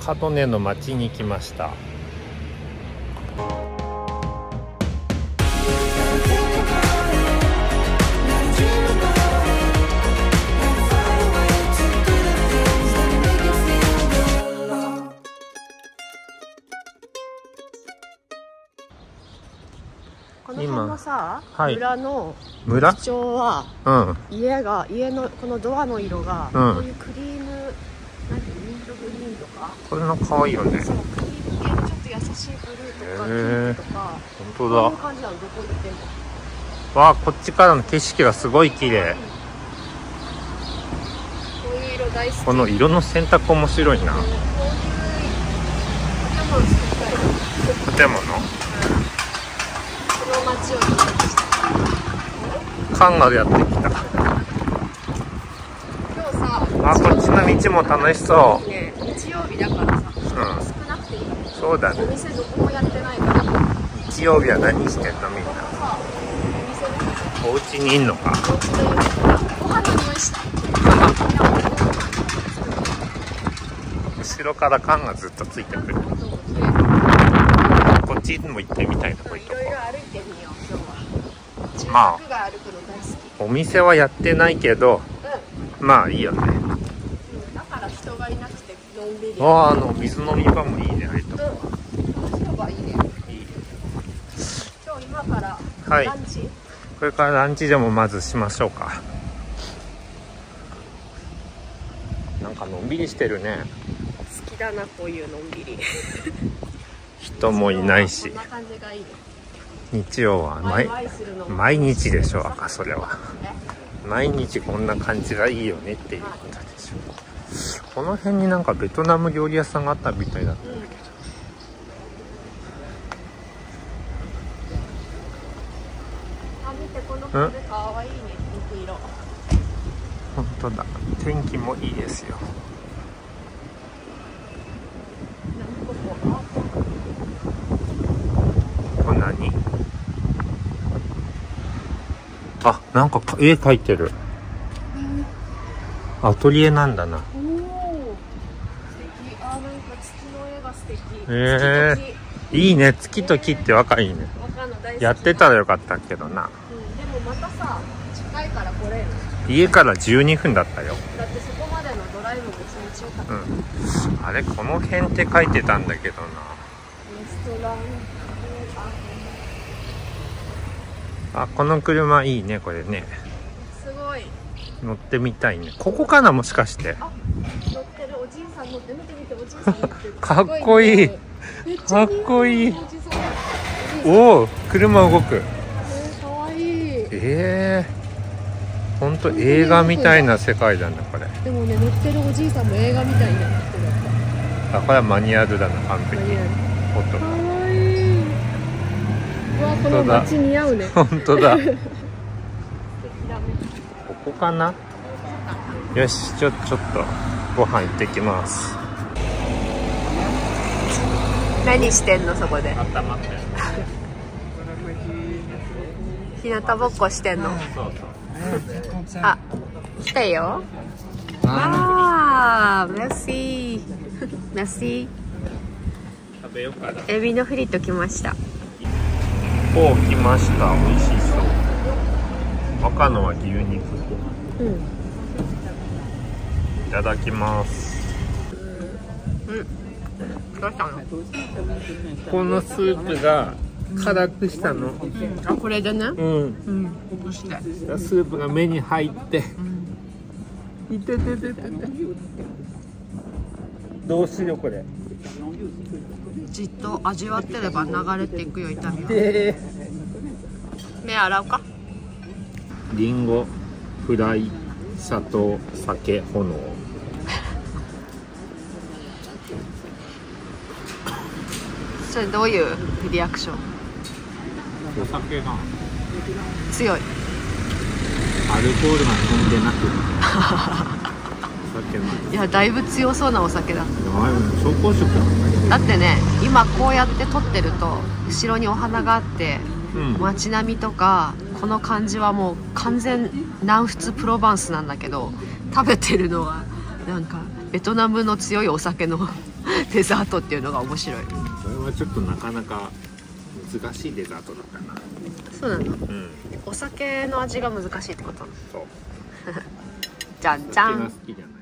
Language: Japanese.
角根の町に来ました。この辺のさ、はい。裏の村？基調はうん。家が家のこのドアの色が、うん。こういうクリームなんてミントグリーンとかこれの可愛いよね。ちょっと優しいブルーとか、へー。ピンクとか本こ当だ。ういう感じなのどこ行っても。わあこっちからの景色がすごい綺麗。こういう色大好き。この色の選択面白いな。こういう建物作りたい。建物。この街をイメージした缶がやってきた。今日さあこっちの道も楽しそね日だからさうん。少なくていい、そうだね。お店どこもやってないから日曜日は何してんのみんな？お家にいんのか？お家でご飯の匂いした後ろから缶がずっとついてくる。こっちにも行ってみたいなこういうといろいろ歩いてみよう。今日はまあお店はやってないけどうんまあいいよねうんだから人がいなくてのんびりあああの水飲み場もいいねああいうとこうん。いい。ねいい今日今からはいランチ、これからランチでもまずしましょうか。なんかのんびりしてるね。好きだなこういうのんびり。人もいないし。日曜は毎毎日でしょ赤それは。ね毎日こんな感じがいいよねっていうことでしょこの辺になんかベトナム料理屋さんがあったみたいだったんだけあ見てこの風かわいいねピンク色ど本当だ天気もいいですよなんかこうあこれ何あなんかか絵描いてる。アトリエなんだな。おお素敵あなんか月の絵が素敵へー。いいね。月と木って若いいね。木わかんない大好き。やってたらよかったけどな。うん。でもまたさ近いから来れる。家から12分だったよ。だってそこまでのドライブも気持ちよかった、うん。あれこの辺って書いてたんだけどな。レストラン。ああこの車いいねこれね。すごい。乗ってみたいね。ここかなもしかしてじいさん乗って見て見ておじいさん乗ってるかっこいい。かっこいい。おお車動く。えー、かわいい。ええー、ほんと映画みたいな世界だねこれ。でもね乗ってるおじいさんも映画みたいになってるあこれはマニュアルだな完璧。何やるほんとかわいい。うわこの街似合うね。ほんとだ。ここかな？よしちょちょっとご飯行ってきます。何してんのそこで？頭って。日向ぼっこしてんの？そうそう。あ来たよ。あーメッシーメッシ食べようかな。ーエビのフリット来ました。こう来ました。美味しそう。赤のは牛肉。うんいただきます。どうしたの？このスープが辛くしたの。あこれでね？うん。うん。してスープが目に入って。いてててててどうしようこれ？じっと味わってれば流れていくよ痛みは。で目洗うか。リンゴフライ砂糖酒炎。それどういうリアクション？お酒が。強い。アルコールが飲んでなく。お酒のいやだいぶ強そうなお酒だ。だってね今こうやって撮ってると後ろにお花があってうん。街並みとかこの感じはもう完全南仏プロバンスなんだけど食べてるのはなんかベトナムの強いお酒のデザートっていうのが面白い。それはちょっとなかなか難しいデザートだったな。そうなの？うん。お酒の味が難しいってこと？そう。じゃんじゃん。好きじゃない